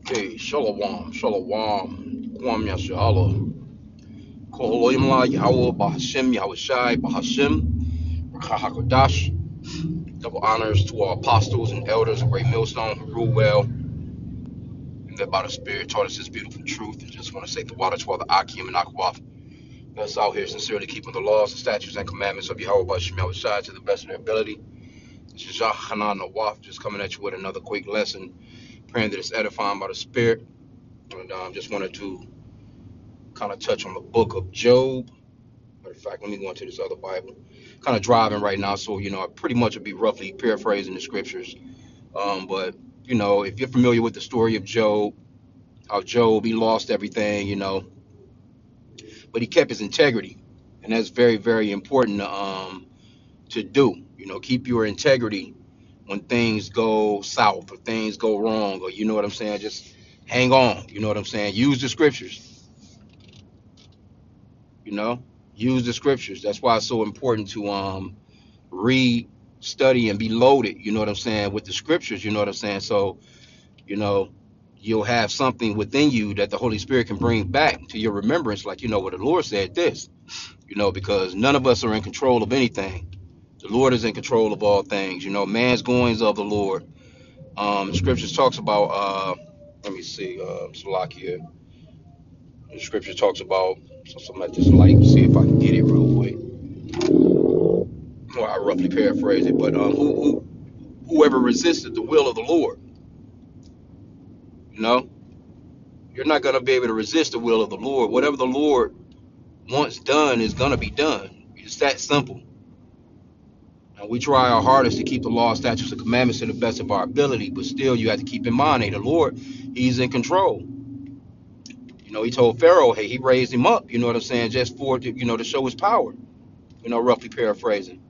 Okay, Shalom, Shalom, Kwam Yashala, Koloimla, Yahweh, Bahashim, Yahweh Shai, Bahashim, Hakodash. Double honors to our apostles and elders of Great Millstone who rule well and led by the Spirit, taught us this beautiful truth. And just want to say the water to all the Akim and Akwaf that's out here sincerely keeping the laws, the statutes, and commandments of Yahweh Bahashim, Yahweh Shai to the best of their ability. Hanan Nawaf, just coming at you with another quick lesson, praying that it's edifying by the Spirit. And um, just wanted to kind of touch on the book of Job. Matter of fact, let me go into this other Bible. Kind of driving right now, so you know, I pretty much would be roughly paraphrasing the scriptures. Um, but you know, if you're familiar with the story of Job, how Job he lost everything, you know, but he kept his integrity, and that's very, very important to, um to do. You know, keep your integrity when things go south or things go wrong, or you know what I'm saying. Just hang on. You know what I'm saying. Use the scriptures you know use the scriptures that's why it's so important to um read study and be loaded you know what i'm saying with the scriptures you know what i'm saying so you know you'll have something within you that the holy spirit can bring back to your remembrance like you know what the lord said this you know because none of us are in control of anything the lord is in control of all things you know man's goings of the lord um scriptures talks about uh let me see uh Salakia. the scripture talks about so something like this light see if i can get it real quick well, I roughly paraphrase it, but um, who, who, whoever resisted the will of the Lord, you know, you're not going to be able to resist the will of the Lord. Whatever the Lord wants done is going to be done. It's that simple. We try our hardest to keep the law, statutes, and commandments to the best of our ability, but still, you have to keep in mind, hey, the Lord, He's in control. You know, He told Pharaoh, hey, He raised him up. You know what I'm saying? Just for you know to show His power. You know, roughly paraphrasing,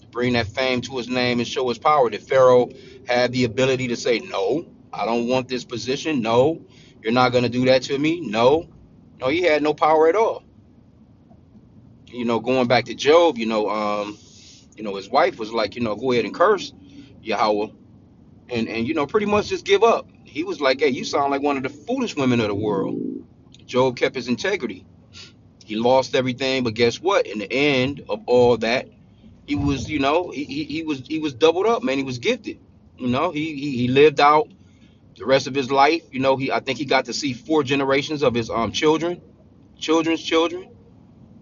to bring that fame to His name and show His power. Did Pharaoh have the ability to say, no, I don't want this position? No, you're not going to do that to me? No, no, He had no power at all. You know, going back to Job, you know, um, you know, his wife was like, you know, go ahead and curse Yahweh and and you know pretty much just give up. He was like, "Hey, you sound like one of the foolish women of the world." Job kept his integrity. He lost everything, but guess what? In the end of all that, he was, you know, he, he, he was he was doubled up, man. He was gifted. You know, he, he he lived out the rest of his life. You know, he I think he got to see four generations of his um children, children's children.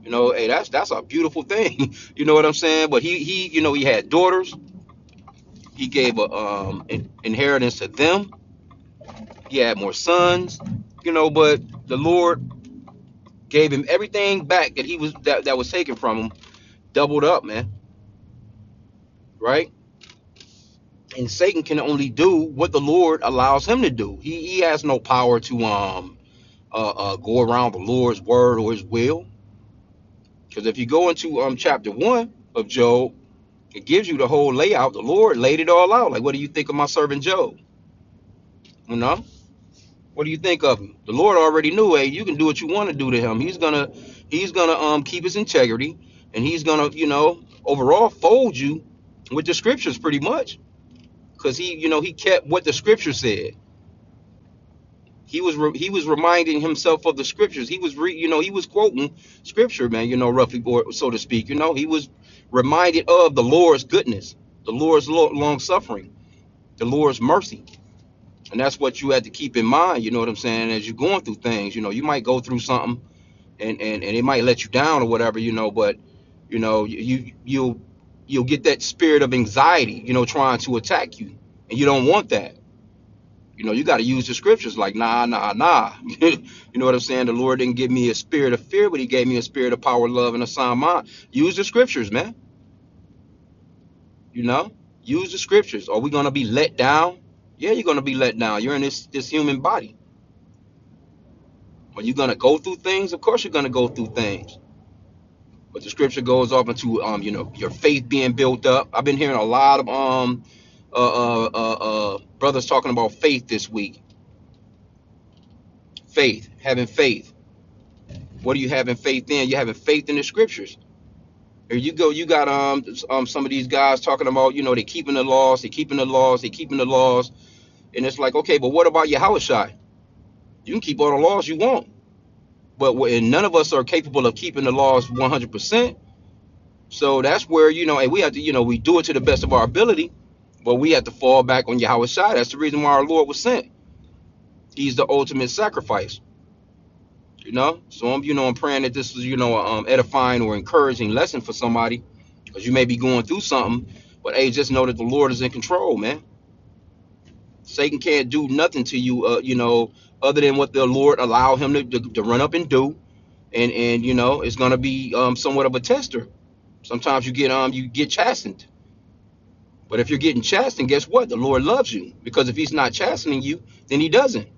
You know, hey, that's that's a beautiful thing. you know what I'm saying? But he he, you know, he had daughters. He gave a um in- inheritance to them He had more sons, you know, but the Lord gave him everything back that he was that, that was taken from him, doubled up, man. Right? And Satan can only do what the Lord allows him to do. He he has no power to um uh, uh go around the Lord's word or his will. Because if you go into um chapter one of Job, it gives you the whole layout. The Lord laid it all out. Like, what do you think of my servant Job? You know? What do you think of him? The Lord already knew, hey, you can do what you want to do to him. He's gonna he's gonna um keep his integrity and he's gonna, you know, overall fold you with the scriptures pretty much. Cause he, you know, he kept what the scripture said. He was re- he was reminding himself of the scriptures. He was re- you know, he was quoting scripture, man, you know, roughly so to speak. You know, he was reminded of the Lord's goodness, the Lord's long suffering, the Lord's mercy and that's what you had to keep in mind you know what i'm saying as you're going through things you know you might go through something and and, and it might let you down or whatever you know but you know you you- you'll you'll get that spirit of anxiety you know trying to attack you and you don't want that you know you got to use the scriptures like nah nah nah. You know what i'm saying? The lord didn't give me a spirit of fear but he gave me a spirit of power love and a sound mind. Use the scriptures man. You know? Use the scriptures. Are we going to be let down? Yeah you're going to be let down. You're in this this human body. Are you gonna go through things? Of course you're gonna go through things. But the scripture goes off into um, you know, your faith being built up. I've been hearing a lot of um uh uh uh, uh brothers talking about faith this week. Faith, having faith. What are you having faith in? You're having faith in the scriptures. Here you go, you got um um some of these guys talking about, you know, they're keeping the laws, they're keeping the laws, they're keeping the laws, and it's like, okay, but what about your house shot? You can keep all the laws you want, but none of us are capable of keeping the laws 100%. So that's where you know, and we have to, you know, we do it to the best of our ability, but we have to fall back on Yahweh Shai. That's the reason why our Lord was sent. He's the ultimate sacrifice. You know, so I'm, you know, I'm praying that this is, you know, a um, edifying or encouraging lesson for somebody, because you may be going through something, but hey, just know that the Lord is in control, man. Satan can't do nothing to you, uh, you know, other than what the Lord allow him to, to, to run up and do, and and you know, it's gonna be um somewhat of a tester. Sometimes you get um you get chastened, but if you're getting chastened, guess what? The Lord loves you because if He's not chastening you, then He doesn't.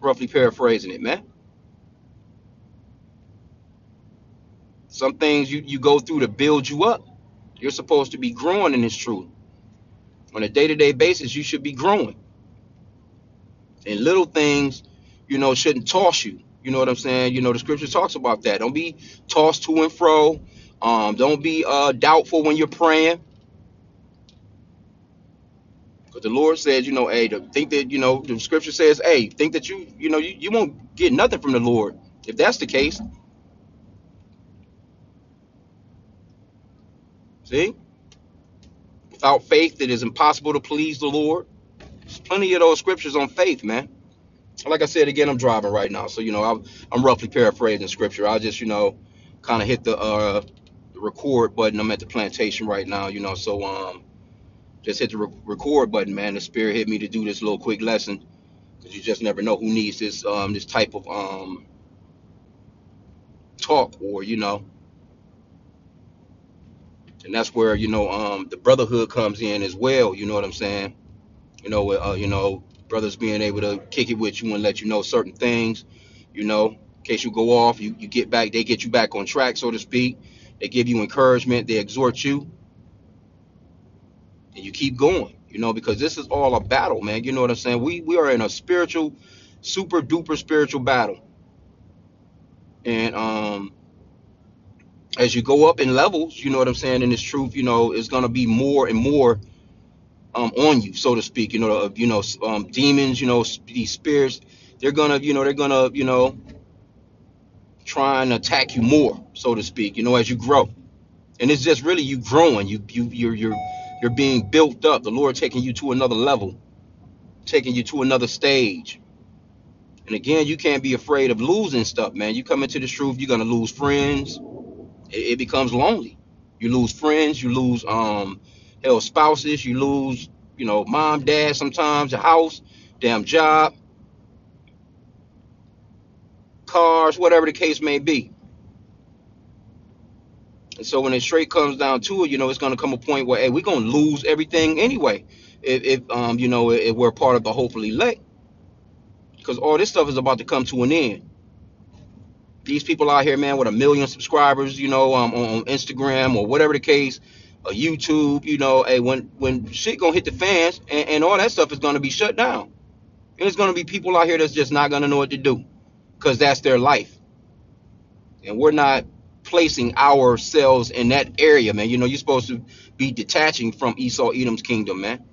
Roughly paraphrasing it, man. Some things you, you go through to build you up. You're supposed to be growing in this truth. On a day-to-day basis, you should be growing. And little things, you know, shouldn't toss you. You know what I'm saying? You know, the scripture talks about that. Don't be tossed to and fro. Um, don't be uh doubtful when you're praying. Because the Lord says, you know, hey, to think that, you know, the scripture says, hey, think that you, you know, you, you won't get nothing from the Lord. If that's the case, see? Without faith, it is impossible to please the Lord. There's plenty of those scriptures on faith, man. Like I said again, I'm driving right now, so you know I'm, I'm roughly paraphrasing scripture. I just you know kind of hit the uh the record button. I'm at the plantation right now, you know, so um just hit the re- record button, man. The spirit hit me to do this little quick lesson because you just never know who needs this um this type of um talk or you know, and that's where you know um the brotherhood comes in as well. You know what I'm saying? you know, uh, you know, brothers being able to kick it with you and let you know certain things, you know, in case you go off, you, you get back, they get you back on track, so to speak. They give you encouragement, they exhort you, and you keep going, you know, because this is all a battle, man. You know what I'm saying? We we are in a spiritual, super duper spiritual battle. And um as you go up in levels, you know what I'm saying, in this truth, you know, it's gonna be more and more um, on you, so to speak. You know, uh, you know, um, demons. You know, these spirits. They're gonna, you know, they're gonna, you know, try and attack you more, so to speak. You know, as you grow, and it's just really you growing. You, you, you're, you're, you're being built up. The Lord taking you to another level, taking you to another stage. And again, you can't be afraid of losing stuff, man. You come into this truth, you're gonna lose friends. It, it becomes lonely. You lose friends. You lose um hell spouses, you lose, you know, mom, dad, sometimes a house, damn job, cars, whatever the case may be. And so when it straight comes down to it, you know, it's gonna come a point where hey, we're gonna lose everything anyway. If, if um, you know, if we're part of the hopefully elect, because all this stuff is about to come to an end. These people out here, man, with a million subscribers, you know, um, on, on Instagram or whatever the case, a YouTube, you know, hey, when when shit gonna hit the fans and, and all that stuff is gonna be shut down. And there's gonna be people out here that's just not gonna know what to do. Cause that's their life. And we're not placing ourselves in that area, man. You know, you're supposed to be detaching from Esau Edom's kingdom, man.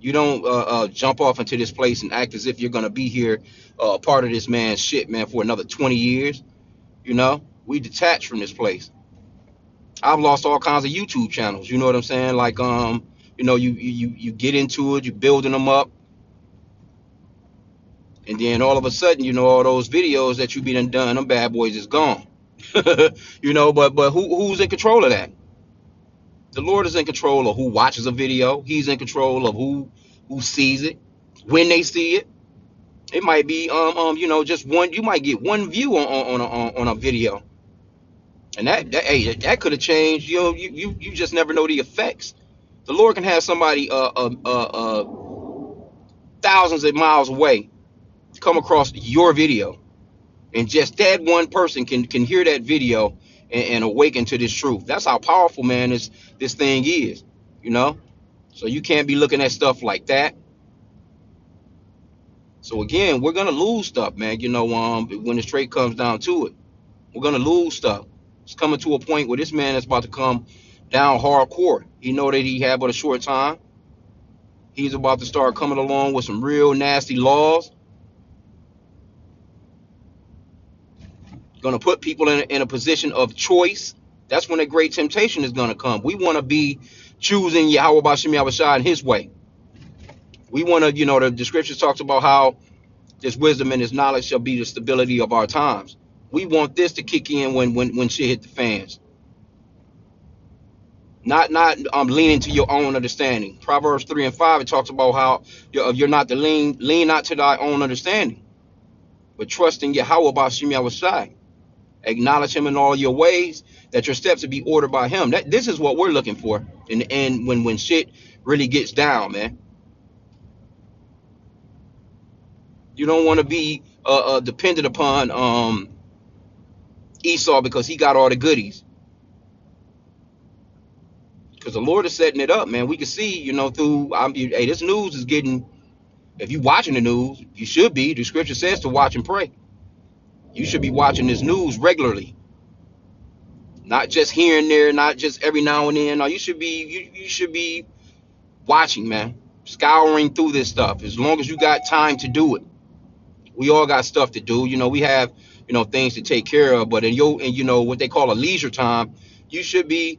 You don't uh, uh, jump off into this place and act as if you're gonna be here, uh, part of this man's shit, man, for another 20 years. You know, we detach from this place I've lost all kinds of YouTube channels. You know what I'm saying? Like um, you know, you you you get into it, you're building them up, and then all of a sudden, you know, all those videos that you've been done, them bad boys is gone. you know, but but who who's in control of that? The Lord is in control of who watches a video. He's in control of who who sees it, when they see it. It might be um um you know just one. You might get one view on on on a, on a video and that, that hey, that could have changed. You know, you, you you just never know the effects. The Lord can have somebody uh uh uh, uh thousands of miles away come across your video, and just that one person can can hear that video and, and awaken to this truth. That's how powerful, man, this this thing is. You know, so you can't be looking at stuff like that. So again, we're gonna lose stuff, man. You know, um, when the straight comes down to it, we're gonna lose stuff It's coming to a point where this man is about to come down hardcore. He know that he had but a short time. He's about to start coming along with some real nasty laws. Gonna put people in, in a position of choice. That's when a great temptation is gonna come. We want to be choosing Yahweh Bashim Yahushua in his way. We want to, you know, the, scriptures talks about how this wisdom and this knowledge shall be the stability of our times. We want this to kick in when when when shit hit the fans. Not not um leaning to your own understanding. Proverbs three and five it talks about how you're, you're not to lean lean not to thy own understanding, but trust in Yahweh Bashim Yahushua. Acknowledge him in all your ways, that your steps will be ordered by him. That this is what we're looking for in the end when when shit really gets down, man. You don't want to be uh, uh dependent upon um Esau because he got all the goodies. Because the Lord is setting it up, man. We can see, you know, through you- hey, this news is getting. If you watching the news, you should be. The scripture says to watch and pray. You should be watching this news regularly, not just here and there, not just every now and then. No, you should be. You, you should be watching, man, scouring through this stuff. As long as you got time to do it, we all got stuff to do. You know, we have, you know, things to take care of. But in your, in you know, what they call a leisure time, you should be